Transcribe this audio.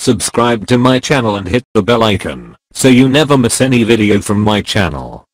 subscribe to my channel and hit the bell icon so you never miss any video from my channel.